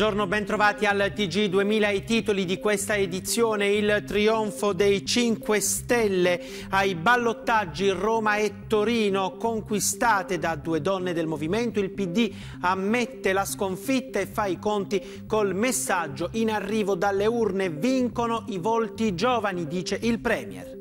Buongiorno, bentrovati al TG 2000. I titoli di questa edizione, il trionfo dei 5 Stelle ai ballottaggi Roma e Torino conquistate da due donne del movimento. Il PD ammette la sconfitta e fa i conti col messaggio in arrivo dalle urne. Vincono i volti giovani, dice il Premier.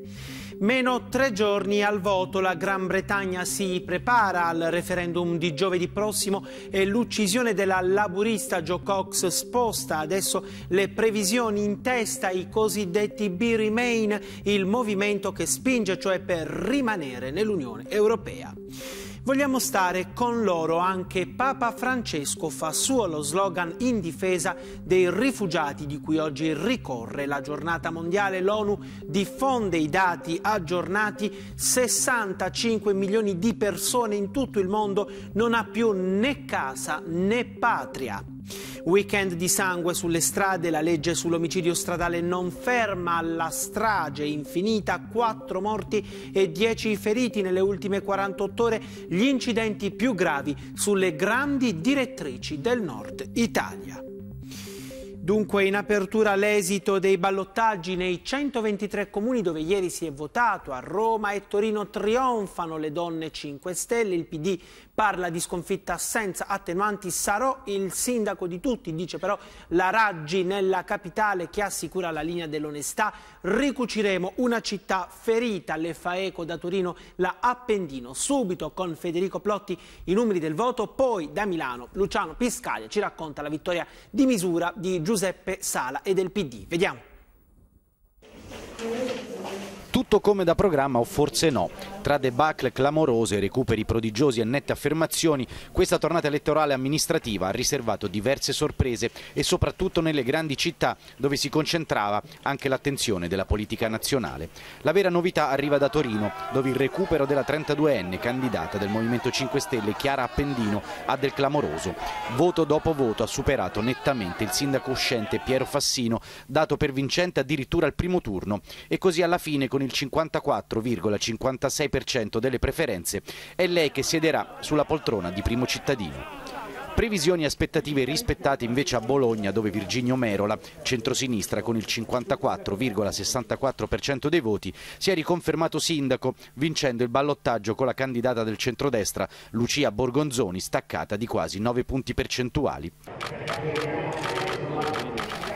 Meno tre giorni al voto, la Gran Bretagna si prepara al referendum di giovedì prossimo e l'uccisione della laburista Joe Cox sposta adesso le previsioni in testa ai cosiddetti Be Remain, il movimento che spinge cioè per rimanere nell'Unione Europea. Vogliamo stare con loro, anche Papa Francesco fa suo lo slogan in difesa dei rifugiati di cui oggi ricorre la giornata mondiale. L'ONU diffonde i dati aggiornati, 65 milioni di persone in tutto il mondo non ha più né casa né patria. Weekend di sangue sulle strade, la legge sull'omicidio stradale non ferma la strage infinita, quattro morti e dieci feriti nelle ultime 48 ore, gli incidenti più gravi sulle grandi direttrici del nord Italia. Dunque in apertura l'esito dei ballottaggi nei 123 comuni dove ieri si è votato, a Roma e Torino trionfano le donne 5 Stelle, il PD parla di sconfitta senza attenuanti, sarò il sindaco di tutti, dice però la Raggi nella capitale che assicura la linea dell'onestà, ricuciremo una città ferita, le fa eco da Torino la Appendino, subito con Federico Plotti i numeri del voto, poi da Milano Luciano Piscaglia ci racconta la vittoria di misura di Giuseppe Sala e del PD. Vediamo. Tutto come da programma o forse no. Tra debacle clamorose, recuperi prodigiosi e nette affermazioni, questa tornata elettorale amministrativa ha riservato diverse sorprese e soprattutto nelle grandi città dove si concentrava anche l'attenzione della politica nazionale. La vera novità arriva da Torino, dove il recupero della 32enne candidata del Movimento 5 Stelle Chiara Appendino ha del clamoroso. Voto dopo voto ha superato nettamente il sindaco uscente Piero Fassino, dato per vincente addirittura al primo turno e così alla fine con il 54,56% 36% delle preferenze, è lei che siederà sulla poltrona di primo cittadino. Previsioni e aspettative rispettate invece a Bologna dove Virginio Merola, centrosinistra con il 54,64% dei voti, si è riconfermato sindaco vincendo il ballottaggio con la candidata del centrodestra Lucia Borgonzoni staccata di quasi 9 punti percentuali.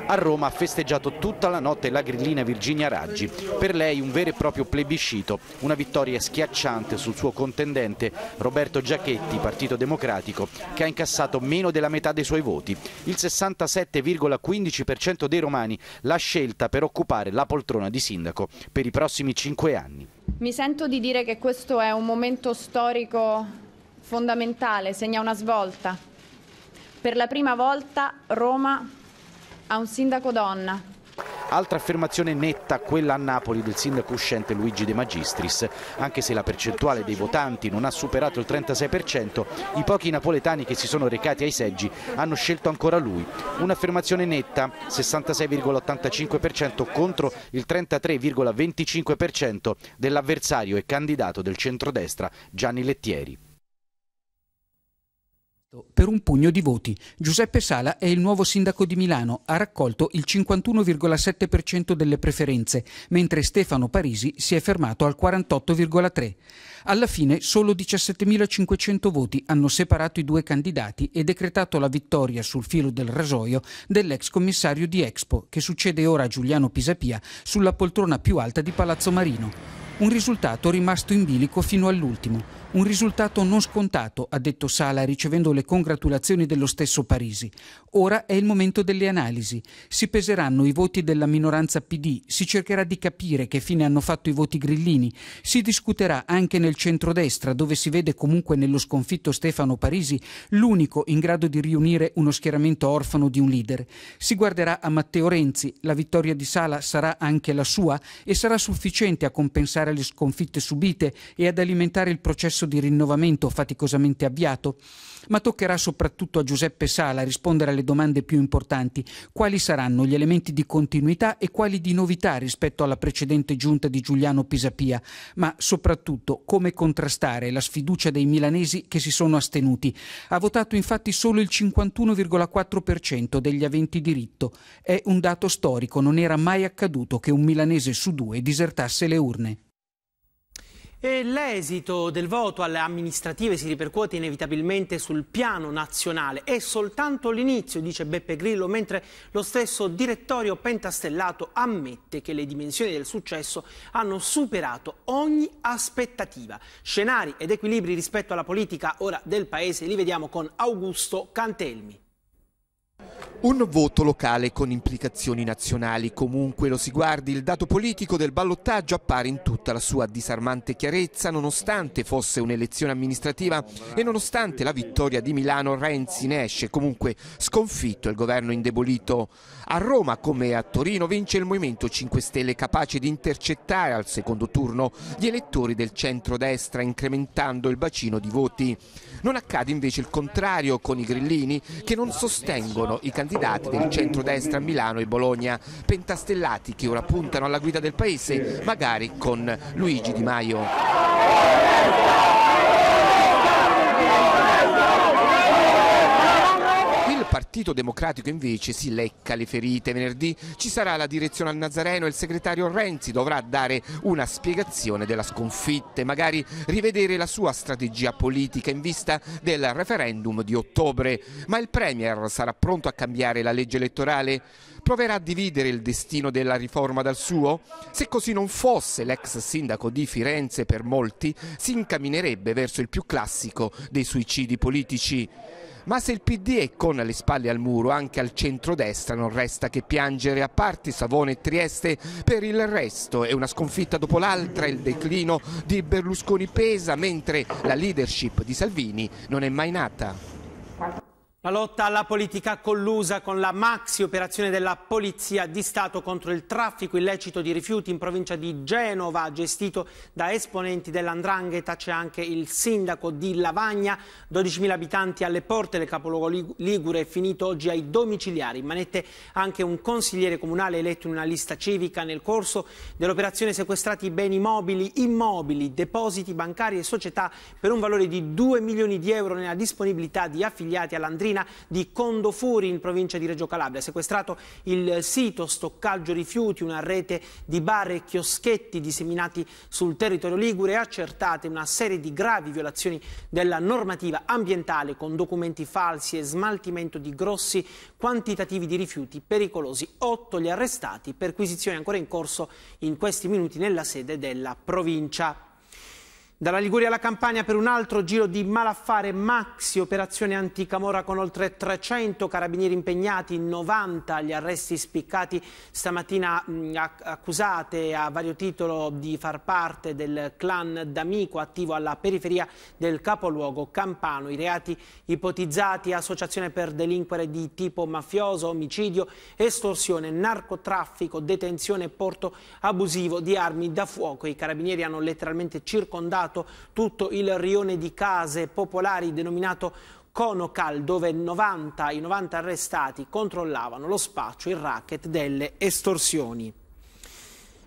A Roma ha festeggiato tutta la notte la grillina Virginia Raggi. Per lei un vero e proprio plebiscito, una vittoria schiacciante sul suo contendente Roberto Giachetti, Partito Democratico, che ha incassato meno della metà dei suoi voti. Il 67,15% dei romani l'ha scelta per occupare la poltrona di sindaco per i prossimi cinque anni. Mi sento di dire che questo è un momento storico fondamentale, segna una svolta. Per la prima volta Roma a un sindaco donna. Altra affermazione netta, quella a Napoli del sindaco uscente Luigi De Magistris. Anche se la percentuale dei votanti non ha superato il 36%, i pochi napoletani che si sono recati ai seggi hanno scelto ancora lui. Un'affermazione netta, 66,85% contro il 33,25% dell'avversario e candidato del centrodestra Gianni Lettieri per un pugno di voti. Giuseppe Sala è il nuovo sindaco di Milano, ha raccolto il 51,7% delle preferenze, mentre Stefano Parisi si è fermato al 48,3%. Alla fine solo 17.500 voti hanno separato i due candidati e decretato la vittoria sul filo del rasoio dell'ex commissario di Expo, che succede ora a Giuliano Pisapia sulla poltrona più alta di Palazzo Marino. Un risultato rimasto in bilico fino all'ultimo. Un risultato non scontato, ha detto Sala ricevendo le congratulazioni dello stesso Parisi. Ora è il momento delle analisi. Si peseranno i voti della minoranza PD, si cercherà di capire che fine hanno fatto i voti grillini, si discuterà anche nel centrodestra, dove si vede comunque nello sconfitto Stefano Parisi l'unico in grado di riunire uno schieramento orfano di un leader. Si guarderà a Matteo Renzi, la vittoria di Sala sarà anche la sua e sarà sufficiente a compensare le sconfitte subite e ad alimentare il processo processo di rinnovamento faticosamente avviato? Ma toccherà soprattutto a Giuseppe Sala rispondere alle domande più importanti. Quali saranno gli elementi di continuità e quali di novità rispetto alla precedente giunta di Giuliano Pisapia? Ma soprattutto come contrastare la sfiducia dei milanesi che si sono astenuti. Ha votato infatti solo il 51,4% degli aventi diritto. È un dato storico, non era mai accaduto che un milanese su due disertasse le urne. E l'esito del voto alle amministrative si ripercuote inevitabilmente sul piano nazionale. È soltanto l'inizio, dice Beppe Grillo, mentre lo stesso direttorio pentastellato ammette che le dimensioni del successo hanno superato ogni aspettativa. Scenari ed equilibri rispetto alla politica ora del Paese li vediamo con Augusto Cantelmi. Un voto locale con implicazioni nazionali, comunque lo si guardi, il dato politico del ballottaggio appare in tutta la sua disarmante chiarezza, nonostante fosse un'elezione amministrativa e nonostante la vittoria di Milano, Renzi ne esce comunque sconfitto, il governo indebolito. A Roma, come a Torino, vince il Movimento 5 Stelle capace di intercettare al secondo turno gli elettori del centro-destra, incrementando il bacino di voti. Non accade invece il contrario con i grillini che non sostengono i candidati del centrodestra a Milano e Bologna, pentastellati che ora puntano alla guida del paese, magari con Luigi Di Maio. Partito Democratico invece si lecca le ferite. Venerdì ci sarà la direzione al Nazareno e il segretario Renzi dovrà dare una spiegazione della sconfitta e magari rivedere la sua strategia politica in vista del referendum di ottobre. Ma il Premier sarà pronto a cambiare la legge elettorale? Proverà a dividere il destino della riforma dal suo? Se così non fosse, l'ex sindaco di Firenze per molti si incamminerebbe verso il più classico dei suicidi politici. Ma se il PD è con le spalle al muro, anche al centro-destra non resta che piangere a parte Savone e Trieste. Per il resto è una sconfitta dopo l'altra, il declino di Berlusconi pesa, mentre la leadership di Salvini non è mai nata. La lotta alla politica collusa con la maxi operazione della Polizia di Stato contro il traffico illecito di rifiuti in provincia di Genova, gestito da esponenti dell'Andrangheta. C'è anche il sindaco di Lavagna, 12.000 abitanti alle porte del capoluogo Ligure, è finito oggi ai domiciliari. Manette anche un consigliere comunale eletto in una lista civica. Nel corso dell'operazione sequestrati beni mobili, immobili, depositi bancari e società per un valore di 2 milioni di euro nella disponibilità di affiliati all'Andrina Marina di Condofuri in provincia di Reggio Calabria. Sequestrato il sito stoccaggio rifiuti, una rete di bar e chioschetti disseminati sul territorio ligure e accertate una serie di gravi violazioni della normativa ambientale con documenti falsi e smaltimento di grossi quantitativi di rifiuti pericolosi. Otto gli arrestati, perquisizione ancora in corso in questi minuti nella sede della provincia. Dalla Liguria alla Campania per un altro giro di malaffare, maxi operazione anticamora con oltre 300 carabinieri impegnati, 90 gli arresti spiccati stamattina accusate a vario titolo di far parte del clan D'Amico attivo alla periferia del capoluogo Campano. I reati ipotizzati associazione per delinquere di tipo mafioso, omicidio, estorsione, narcotraffico, detenzione e porto abusivo di armi da fuoco. I carabinieri hanno letteralmente circondato tutto il rione di case popolari denominato Conocal dove 90, i 90 arrestati controllavano lo spaccio, il racket delle estorsioni.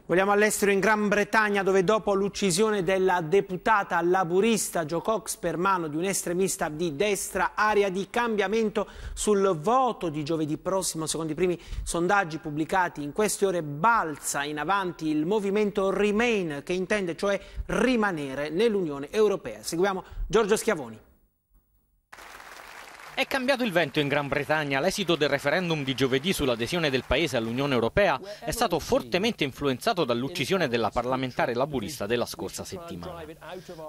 Vogliamo all'estero in Gran Bretagna dove dopo l'uccisione della deputata laburista Joe Cox per mano di un estremista di destra, area di cambiamento sul voto di giovedì prossimo, secondo i primi sondaggi pubblicati in queste ore, balza in avanti il movimento Remain che intende cioè rimanere nell'Unione Europea. Seguiamo Giorgio Schiavoni. È cambiato il vento in Gran Bretagna. L'esito del referendum di giovedì sull'adesione del paese all'Unione Europea è stato fortemente influenzato dall'uccisione della parlamentare laburista della scorsa settimana.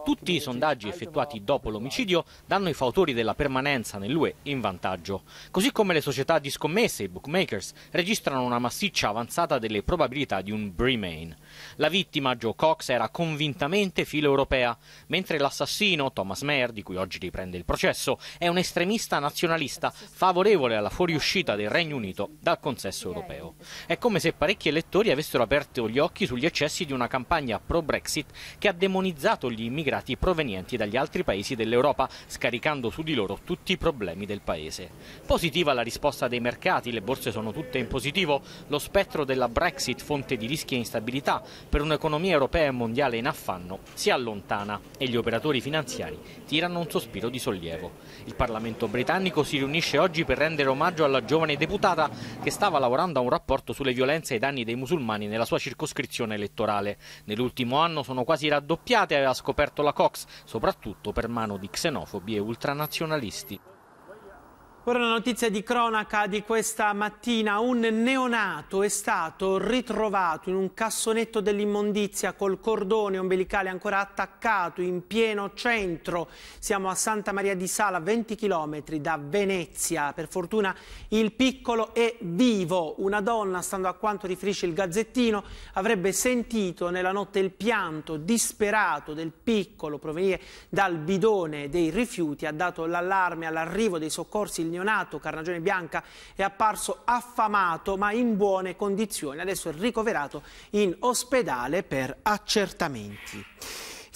Tutti i sondaggi effettuati dopo l'omicidio danno i fautori della permanenza nell'UE in vantaggio, così come le società di scommesse, i bookmakers, registrano una massiccia avanzata delle probabilità di un Remain. La vittima, Joe Cox, era convintamente filo europea, mentre l'assassino, Thomas Mayer, di cui oggi riprende il processo, è un estremista nazionalista favorevole alla fuoriuscita del Regno Unito dal consesso europeo. È come se parecchi elettori avessero aperto gli occhi sugli eccessi di una campagna pro-Brexit che ha demonizzato gli immigrati provenienti dagli altri paesi dell'Europa, scaricando su di loro tutti i problemi del paese. Positiva la risposta dei mercati, le borse sono tutte in positivo, lo spettro della Brexit, fonte di rischi e instabilità per un'economia europea e mondiale in affanno, si allontana e gli operatori finanziari tirano un sospiro di sollievo. Il Parlamento britannico si riunisce oggi per rendere omaggio alla giovane deputata che stava lavorando a un rapporto sulle violenze ai danni dei musulmani nella sua circoscrizione elettorale. Nell'ultimo anno sono quasi raddoppiate, aveva scoperto la Cox, soprattutto per mano di xenofobi e ultranazionalisti. Ora una notizia di cronaca di questa mattina. Un neonato è stato ritrovato in un cassonetto dell'immondizia col cordone ombelicale ancora attaccato in pieno centro. Siamo a Santa Maria di Sala, 20 km da Venezia. Per fortuna il piccolo è vivo. Una donna, stando a quanto riferisce il Gazzettino, avrebbe sentito nella notte il pianto disperato del piccolo provenire dal bidone dei rifiuti. Ha dato l'allarme all'arrivo dei soccorsi. Il neonato Carnagione Bianca è apparso affamato ma in buone condizioni. Adesso è ricoverato in ospedale per accertamenti.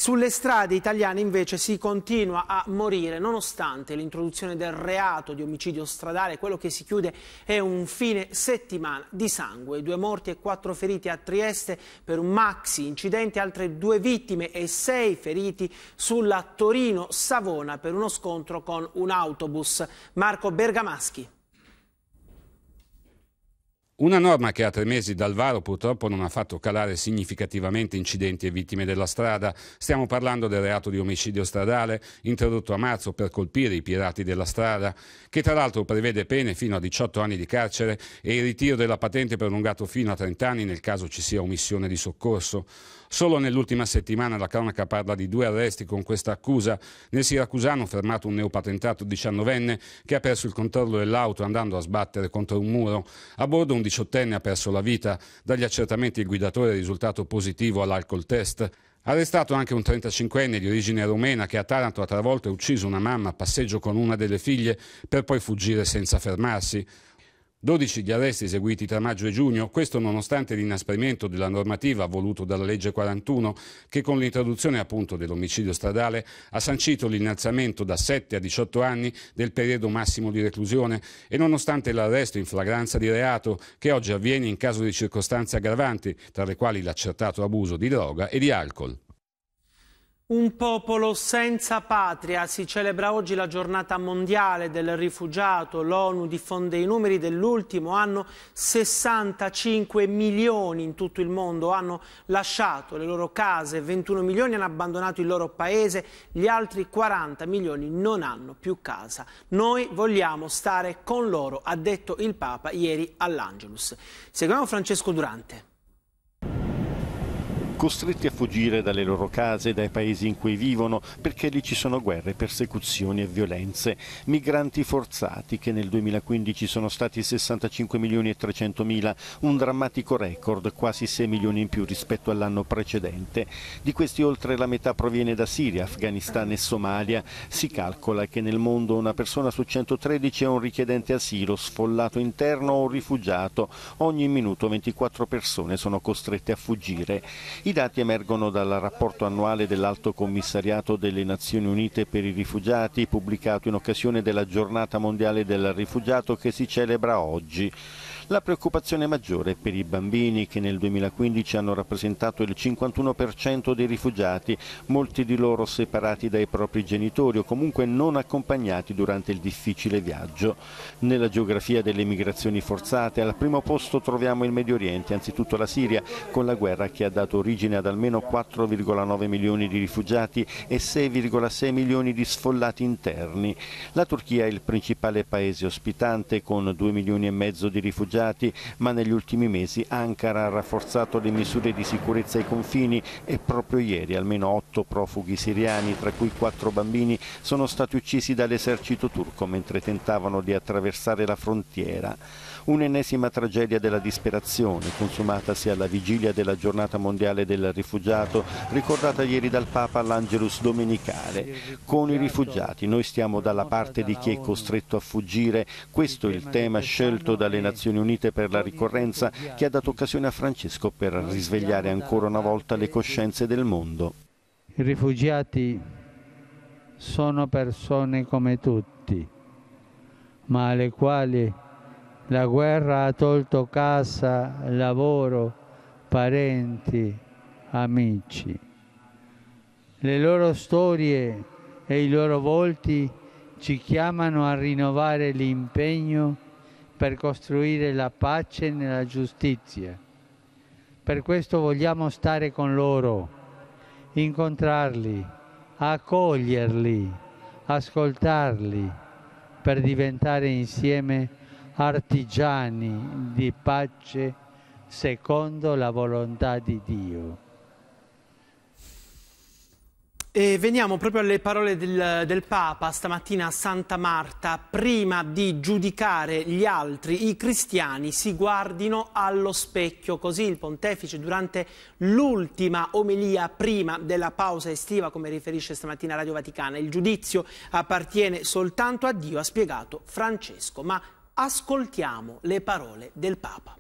Sulle strade italiane invece si continua a morire nonostante l'introduzione del reato di omicidio stradale, quello che si chiude è un fine settimana di sangue, due morti e quattro feriti a Trieste per un maxi incidente, altre due vittime e sei feriti sulla Torino-Savona per uno scontro con un autobus. Marco Bergamaschi. Una norma che a tre mesi dal varo purtroppo non ha fatto calare significativamente incidenti e vittime della strada. Stiamo parlando del reato di omicidio stradale, introdotto a marzo per colpire i pirati della strada, che tra l'altro prevede pene fino a 18 anni di carcere e il ritiro della patente prolungato fino a 30 anni nel caso ci sia omissione di soccorso. Solo nell'ultima settimana la cronaca parla di due arresti con questa accusa. Nel Siracusano fermato un neopatentato diciannovenne che ha perso il controllo dell'auto andando a sbattere contro un muro. A bordo un diciottenne ha perso la vita. Dagli accertamenti il guidatore è risultato positivo all'alcol test. Arrestato anche un 35enne di origine rumena che a Taranto ha travolto e ucciso una mamma a passeggio con una delle figlie per poi fuggire senza fermarsi. 12 gli arresti eseguiti tra maggio e giugno, questo nonostante l'inasprimento della normativa voluto dalla legge 41 che con l'introduzione appunto dell'omicidio stradale ha sancito l'innalzamento da 7 a 18 anni del periodo massimo di reclusione e nonostante l'arresto in flagranza di reato che oggi avviene in caso di circostanze aggravanti, tra le quali l'accertato abuso di droga e di alcol. Un popolo senza patria. Si celebra oggi la giornata mondiale del rifugiato. L'ONU diffonde i numeri dell'ultimo anno. 65 milioni in tutto il mondo hanno lasciato le loro case, 21 milioni hanno abbandonato il loro paese, gli altri 40 milioni non hanno più casa. Noi vogliamo stare con loro, ha detto il Papa ieri all'Angelus. Seguiamo Francesco Durante costretti a fuggire dalle loro case, dai paesi in cui vivono, perché lì ci sono guerre, persecuzioni e violenze. Migranti forzati che nel 2015 sono stati 65 milioni e 300 mila, un drammatico record, quasi 6 milioni in più rispetto all'anno precedente. Di questi oltre la metà proviene da Siria, Afghanistan e Somalia. Si calcola che nel mondo una persona su 113 è un richiedente asilo, sfollato interno o rifugiato. Ogni minuto 24 persone sono costrette a fuggire. Dati emergono dal rapporto annuale dell'Alto Commissariato delle Nazioni Unite per i rifugiati pubblicato in occasione della giornata mondiale del rifugiato che si celebra oggi. La preoccupazione maggiore è per i bambini che nel 2015 hanno rappresentato il 51% dei rifugiati, molti di loro separati dai propri genitori o comunque non accompagnati durante il difficile viaggio. Nella geografia delle migrazioni forzate al primo posto troviamo il Medio Oriente, anzitutto la Siria, con la guerra che ha dato origine ad almeno 4,9 milioni di rifugiati e 6,6 milioni di sfollati interni. La Turchia è il principale paese ospitante con 2 milioni e mezzo di rifugiati rifugiati, ma negli ultimi mesi Ankara ha rafforzato le misure di sicurezza ai confini e proprio ieri almeno otto profughi siriani, tra cui quattro bambini, sono stati uccisi dall'esercito turco mentre tentavano di attraversare la frontiera. Un'ennesima tragedia della disperazione, consumatasi alla vigilia della giornata mondiale del rifugiato, ricordata ieri dal Papa all'Angelus domenicale. Con i rifugiati noi stiamo dalla parte di chi è costretto a fuggire. Questo è il tema scelto dalle Nazioni Unite per la ricorrenza che ha dato occasione a Francesco per risvegliare ancora una volta le coscienze del mondo. I rifugiati sono persone come tutti, ma alle quali la guerra ha tolto casa, lavoro, parenti, amici. Le loro storie e i loro volti ci chiamano a rinnovare l'impegno per costruire la pace nella giustizia. Per questo vogliamo stare con loro, incontrarli, accoglierli, ascoltarli, per diventare insieme artigiani di pace secondo la volontà di Dio. E veniamo proprio alle parole del, del, Papa stamattina a Santa Marta. Prima di giudicare gli altri, i cristiani si guardino allo specchio. Così il pontefice durante l'ultima omelia prima della pausa estiva, come riferisce stamattina Radio Vaticana. Il giudizio appartiene soltanto a Dio, ha spiegato Francesco. Ma ascoltiamo le parole del Papa.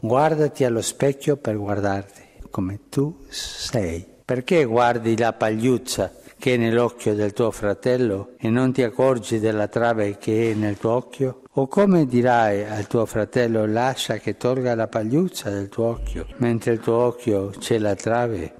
Guardati allo specchio per guardarti come tu sei perché guardi la pagliuzza che è nell'occhio del tuo fratello e non ti accorgi della trave che è nel tuo occhio? O come dirai al tuo fratello lascia che tolga la pagliuzza del tuo occhio, mentre il tuo occhio c'è la trave?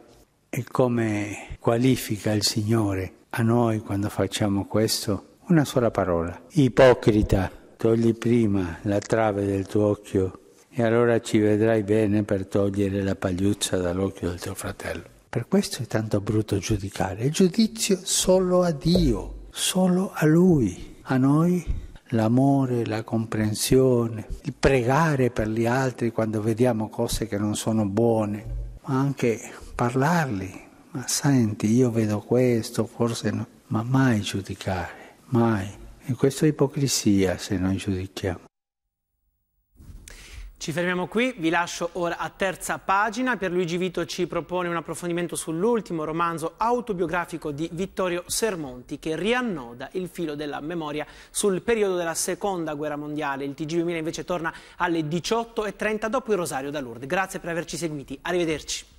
E come qualifica il Signore a noi quando facciamo questo? Una sola parola. Ipocrita, togli prima la trave del tuo occhio e allora ci vedrai bene per togliere la pagliuzza dall'occhio del tuo fratello. Per questo è tanto brutto giudicare. Il giudizio solo a Dio, solo a Lui. A noi l'amore, la comprensione, il pregare per gli altri quando vediamo cose che non sono buone, ma anche parlarli. Ma senti, io vedo questo, forse no. Ma mai giudicare, mai. E questa è ipocrisia se noi giudichiamo. Ci fermiamo qui, vi lascio ora a terza pagina. Pierluigi Vito ci propone un approfondimento sull'ultimo romanzo autobiografico di Vittorio Sermonti che riannoda il filo della memoria sul periodo della seconda guerra mondiale. Il TG 2000 invece torna alle 18.30 dopo il Rosario da Lourdes. Grazie per averci seguiti, arrivederci.